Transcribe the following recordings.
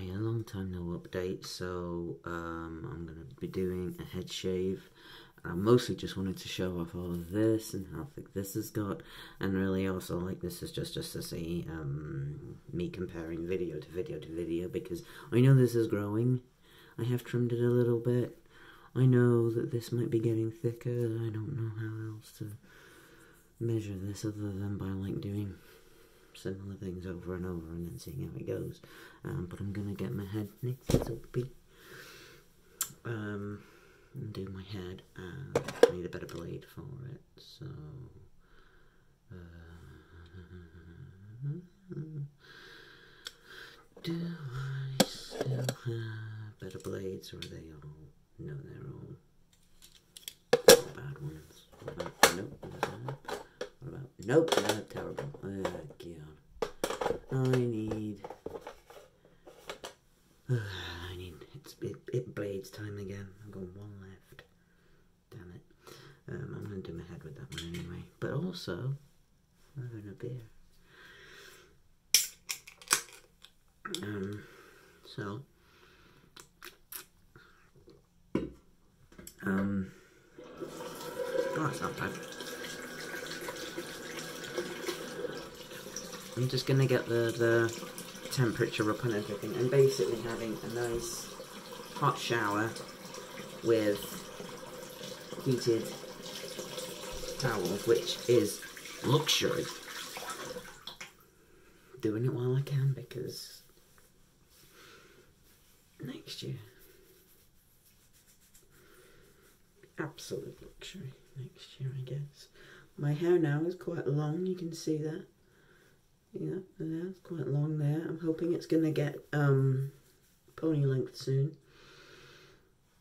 Yeah, long time no update, so um, I'm going to be doing a head shave. I mostly just wanted to show off all of this and how thick this has got, and really also like this is just just to see um, me comparing video to video to video because I know this is growing. I have trimmed it a little bit. I know that this might be getting thicker. I don't know how else to measure this other than by like doing similar things over and over and then seeing how it goes. Um, but I'm gonna get my head to be um, and do my head. And I need a better blade for it, so. Uh, do I still have better blades, or are they all? No, they're all bad ones. What about, nope, what about? Nope, they're terrible. Oh, God. I need. I need. It's it, it blades time again. I've got one left. Damn it. Um, I'm gonna do my head with that one anyway. But also, I'm having a beer. Um. So. Um. Oh, it's not bad. I'm just gonna get the, the temperature up and everything and basically having a nice hot shower with heated towels, which is luxury. Doing it while I can because next year. Absolute luxury next year, I guess. My hair now is quite long, you can see that. Yeah, yeah, it's quite long there. I'm hoping it's gonna get um, pony length soon.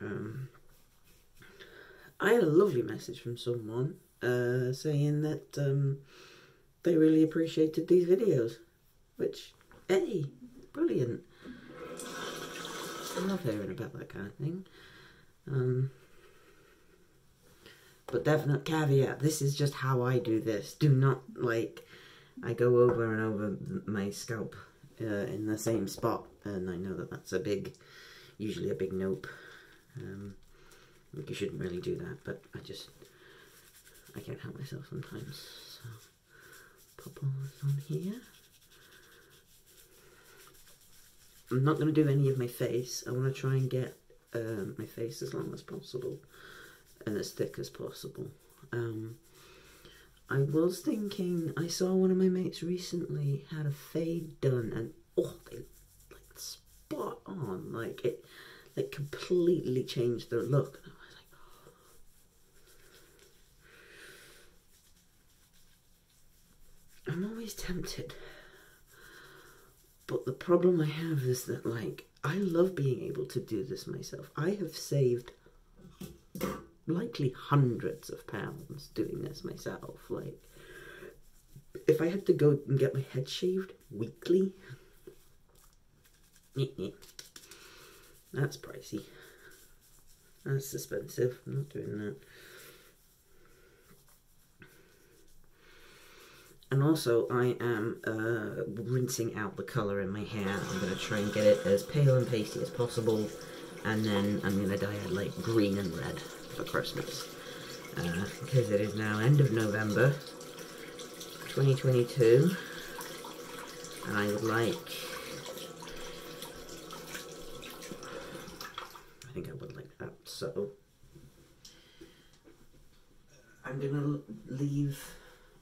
Um, I had a lovely message from someone uh, saying that um, they really appreciated these videos, which, hey, brilliant. I love hearing about that kind of thing. Um, but definite caveat, this is just how I do this. Do not, like, I go over and over my scalp uh, in the same spot, and I know that that's a big, usually a big nope. Um, you shouldn't really do that, but I just, I can't help myself sometimes. So, pop all this on here. I'm not going to do any of my face. I want to try and get um, my face as long as possible and as thick as possible. Um, I was thinking, I saw one of my mates recently had a fade done, and oh, they like spot on, like it, like completely changed their look. And I was like, I'm always tempted, but the problem I have is that like I love being able to do this myself. I have saved likely hundreds of pounds doing this myself. Like, if I had to go and get my head shaved weekly, that's pricey. That's expensive. I'm not doing that. And also, I am uh, rinsing out the colour in my hair. I'm going to try and get it as pale and pasty as possible. And then I'm to dye it like green and red for Christmas. Uh, because it is now end of November 2022 and I would like I think I would like that so. I'm gonna leave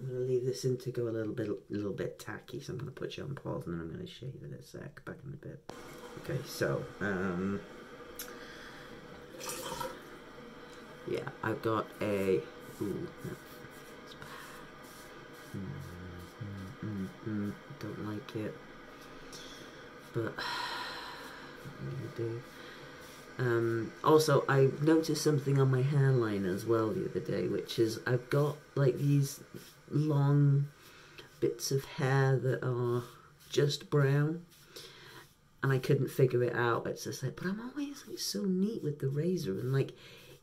I'm gonna leave this in to go a little bit a little bit tacky so I'm gonna put you on pause and then I'm gonna shave it a sec back in a bit. Okay so um yeah, I've got a. Ooh, bad. Mm, mm, mm, don't like it. But do. Um, also, I noticed something on my hairline as well the other day, which is I've got like these long bits of hair that are just brown, and I couldn't figure it out. It's just like, but I'm always like so neat with the razor, and like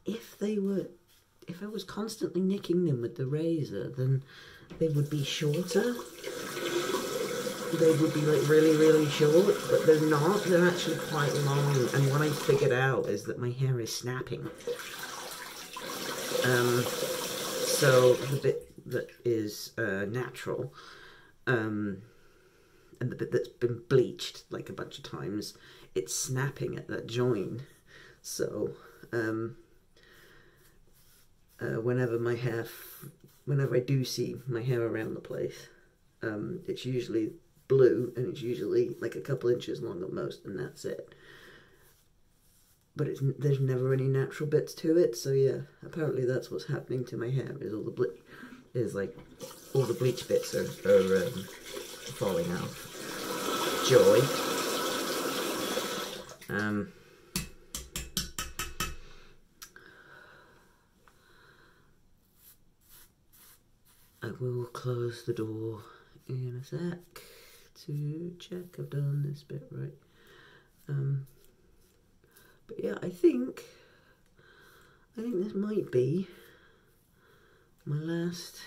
if they were, if I was constantly nicking them with the razor, then they would be shorter. they would be like really, really short, but they're not. They're actually quite long. And what I figured out is that my hair is snapping. Um, so the bit that is uh, natural, um, and the bit that's been bleached like a bunch of times, it's snapping at that joint. So um, uh, whenever my hair, whenever I do see my hair around the place, um, it's usually blue and it's usually like a couple inches long at most, and that's it. But it's there's never any natural bits to it, so yeah. Apparently that's what's happening to my hair. Is all the is like all the bleach bits are, are um, falling out. Joy. Um. I will close the door in a sec to check I've done this bit right. Um, but yeah, I think I think this might be my last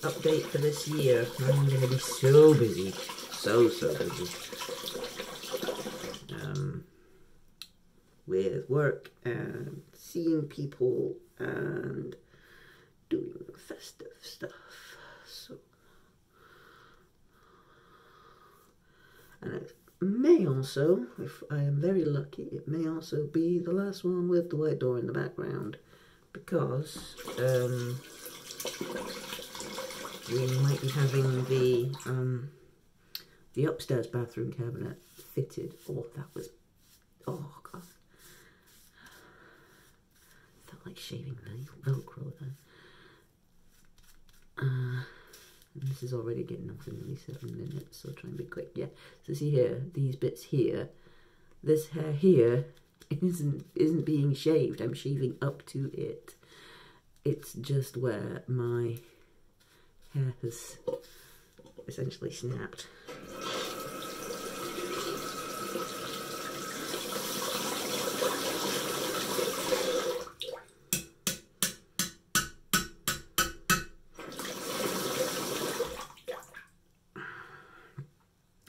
update for this year. I'm gonna be so busy, so so busy. Um, with work and seeing people and doing festive stuff. So, and it may also, if I am very lucky, it may also be the last one with the white door in the background because um, we might be having the um, the upstairs bathroom cabinet fitted. Oh, that was oh god, felt like shaving Velcro then. Uh, is already getting up for nearly seven minutes, so try and be quick. Yeah. So see here, these bits here, this hair here isn't isn't being shaved. I'm shaving up to it. It's just where my hair has essentially snapped.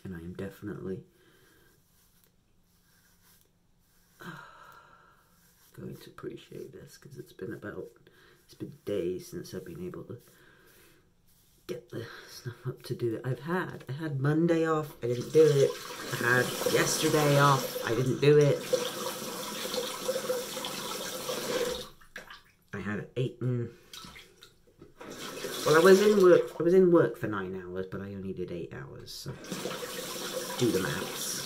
And I am definitely going to appreciate this because it's been about it's been days since I've been able to get the stuff up to do it. I've had I had Monday off, I didn't do it. I had yesterday off, I didn't do it. I had eight and well, I was in work. I was in work for nine hours, but I only did eight hours. So do the maths.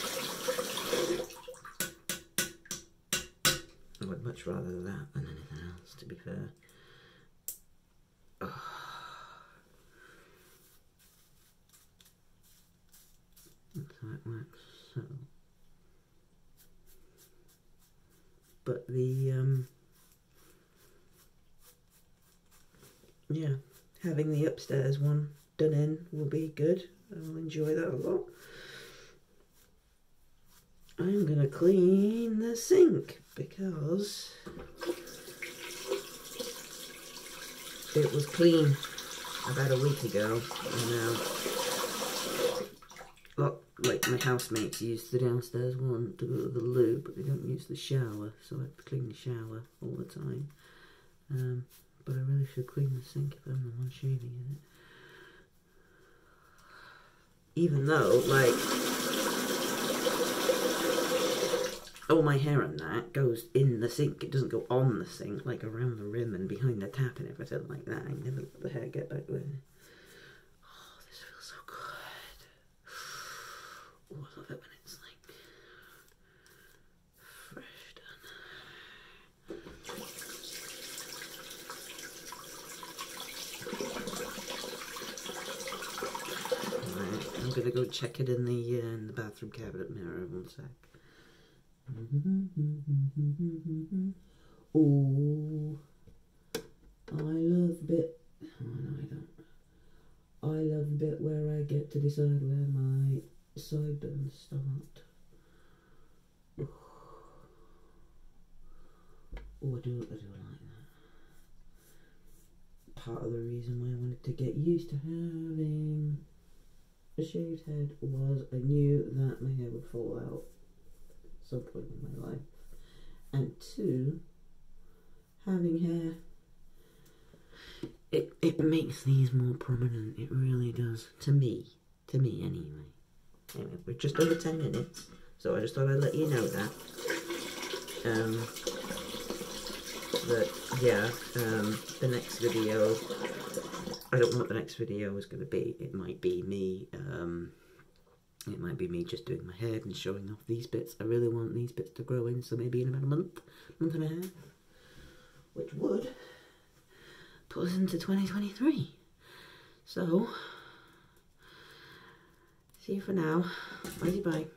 I would much rather that than anything else, to be fair. That's how it works. So, but the um, yeah having the upstairs one done in will be good. I'll enjoy that a lot. I'm gonna clean the sink because it was clean about a week ago and now well, like my housemates use the downstairs one to go to the loo but they don't use the shower so I have to clean the shower all the time. Um, but I really should clean the sink if I'm the one shaving in it. Even though, like, all my hair and that goes in the sink. It doesn't go on the sink, like around the rim and behind the tap and everything like that. I never let the hair get back there. Oh, this feels so good. Oh, I love it when it's like fresh done. Right, I'm gonna go check it in the uh, in the bathroom cabinet mirror. One sec. Oh, I love bit. Oh no, I don't. I love bit where I get to decide where my sideburns start. Oh, I do. I do like that. Part of the reason why I wanted to get used to having a shaved head was I knew that my hair would fall out some point in my life. And two, having hair it it makes these more prominent. It really does. To me. To me anyway. Anyway, we're just over ten minutes, so I just thought I'd let you know that. Um that yeah, um the next video I don't know what the next video is gonna be. It might be me, um it might be me just doing my head and showing off these bits. I really want these bits to grow in, so maybe in about a month, month and a half. Which would put us into 2023. So, see you for now. Bye bye.